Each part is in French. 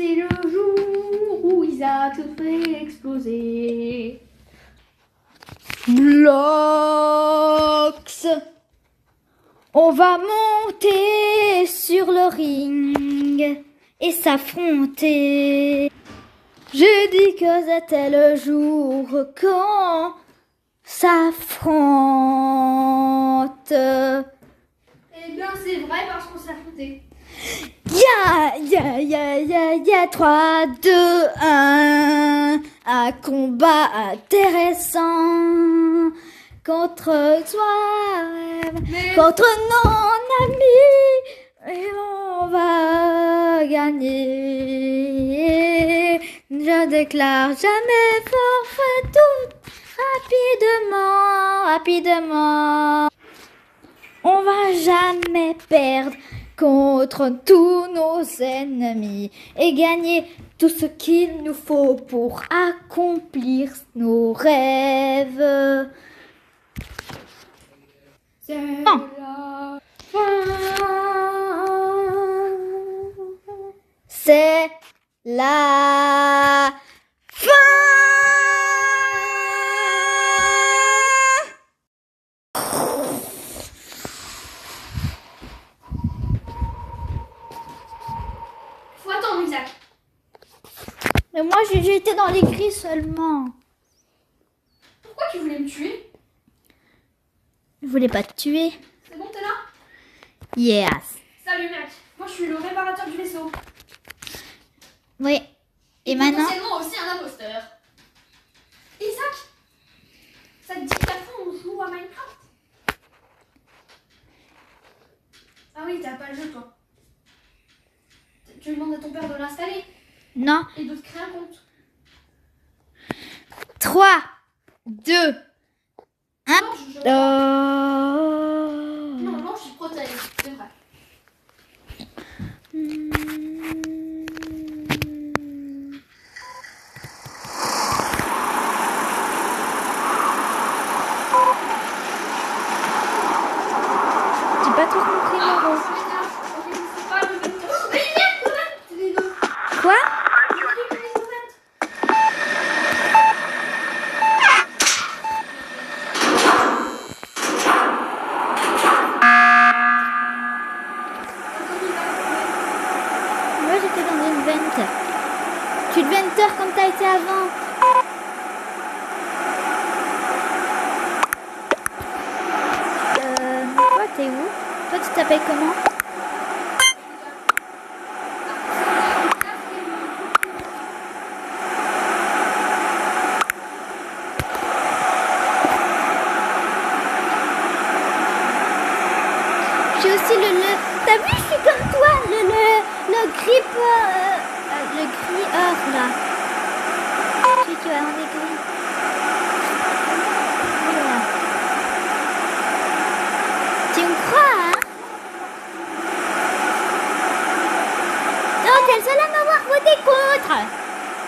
C'est le jour où Isaac se fait exploser. Blox. On va monter sur le ring et s'affronter. J'ai dit que c'était le jour qu'on s'affronte. Eh bien, c'est vrai parce qu'on s'est affronté. Ya, ya, ya, ya, ya, 3, 2, 1. Un combat intéressant contre toi, Mais contre non amis. Et on va gagner. Je déclare jamais forfait tout rapidement, rapidement. On va jamais perdre contre tous nos ennemis et gagner tout ce qu'il nous faut pour accomplir nos rêves. c'est Non. la fin. C'est la fin. Faut attendre, Isaac. Mais moi, j'ai- j'étais dans les gris seulement. Pourquoi tu voulais me tuer? Je voulais pas te tuer. C'est bon, t'es là? Yes. Salut, mec. Moi, je suis le réparateur du vaisseau. Oui. Et maintenant? Potentiellement aussi un imposteur. Isaac Ça te dit qu'après on joue à Minecraft? Ah oui, t'as pas le jeu toi. Tu demandes à ton père de l'installer non. Et de créer un compte. 3, 2, 1. Tu t'appelles comment J'ai aussi le le. T'as vu, je suis comme toi, le le le grip, euh, euh, le gris or là. Tu tu as un des gris. Voilà. Tu me crois, hein Seul à m'avoir voté contre.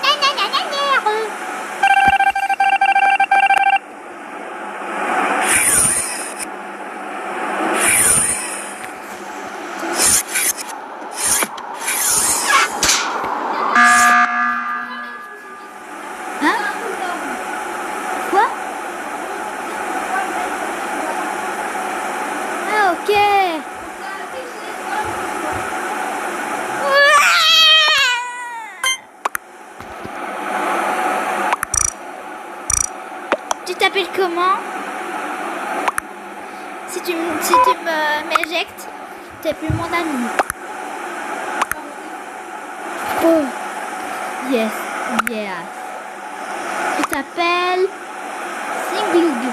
Gna, gna, gna, gna, gna. Hein Quoi Ah, ok. Tu t'appelles comment Si tu, si tu m'éjectes, t'es plus mon ami. Oh, yes, yes. Tu t'appelles Singloog.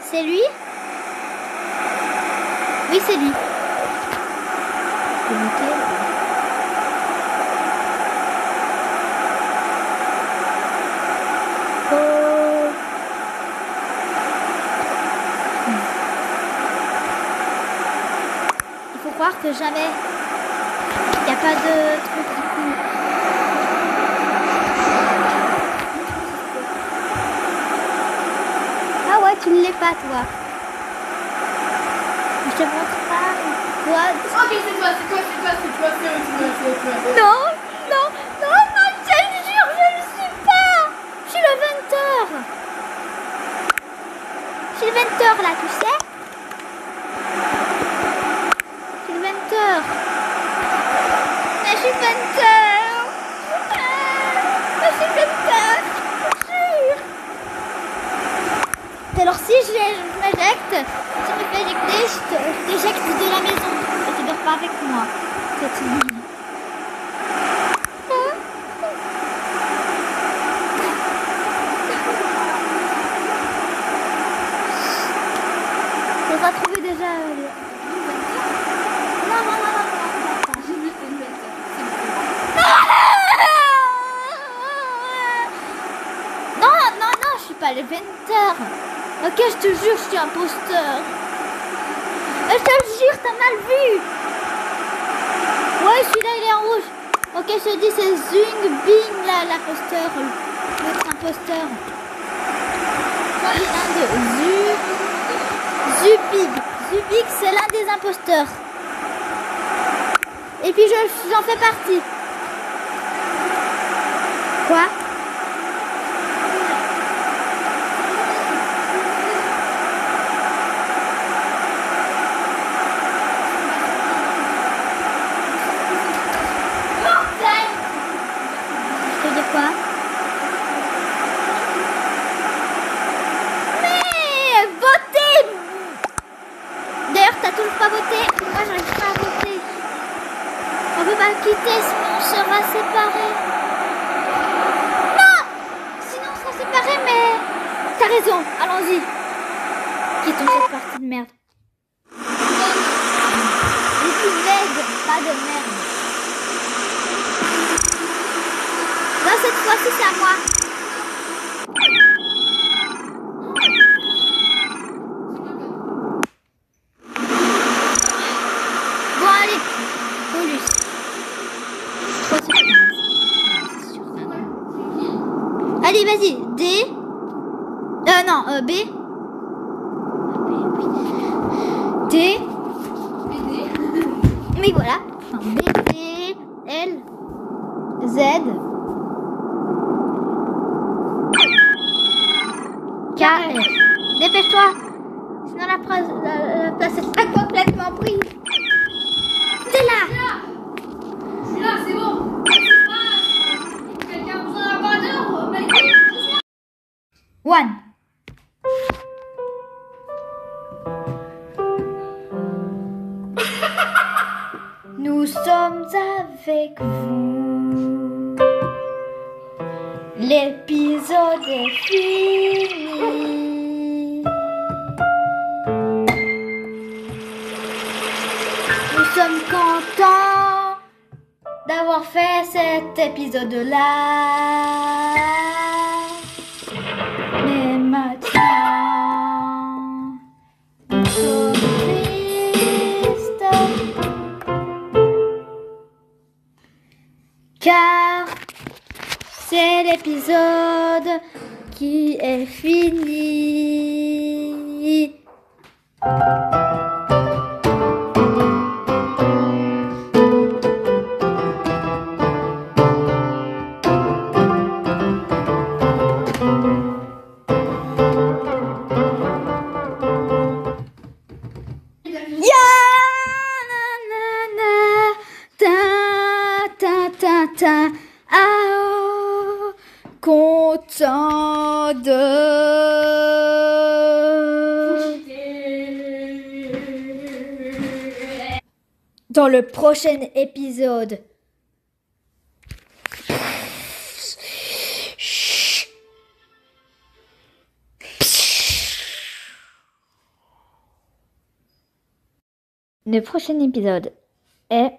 C'est lui? Oui, c'est lui. que jamais il n'y a pas de truc du coup. Ah ouais, tu ne l'es pas toi. Je te montre pas. Quoi c'est toi. Si me fais je te- je t'éjecte de la maison. Et tu dors pas avec moi. C'est une... On va trouver déjà. euh, le- Non, non, non, non, non, non. J'ai vu tes lunettes. Non, non, non, je suis pas le 20h. Ok, je te jure, je suis imposteur. Je te jure, t'as mal vu. Ouais, celui-là, il est en rouge. Ok, je te dis, c'est Zung Bing, là, l'imposteur. Notre imposteur. Il est un de Zu... Zubig. Zubig, c'est l'un des imposteurs. Et puis, je- j'en fais partie. Quoi Je te dire quoi Mais votez D'ailleurs, t'as toujours pas voté Moi, j'arrive pas à voter. On peut pas quitter, sinon on sera séparés. Non Sinon on sera séparés, mais... T'as raison, allons-y. Quittons cette partie de merde. J'ai dit merde, pas de merde. Là, cette fois-ci, c'est à moi. Allez. Allez, vas-y. D. Euh, non, euh. B, oui. D. Mais voilà. Enfin, B, D, L, Z. K, F. Dépêche-toi. Sinon la, phrase, la, la place sera complètement prise. T'es là. Je suis là, c'est bon. Quelqu'un a besoin d'un One. Nous sommes avec vous. L'épisode est fini. Nous sommes contents d'avoir fait cet épisode-là. Car c'est l'épisode qui est fini. Dans le prochain épisode. Le prochain épisode est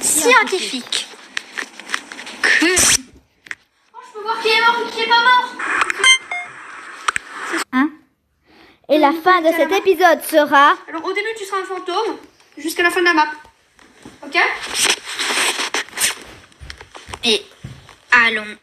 scientifique. Oh, je peux voir qui est mort et qui est pas mort. Hein Et la fin de cet épisode sera Alors au début tu seras un fantôme jusqu'à la fin de la map. Ok? Et allons.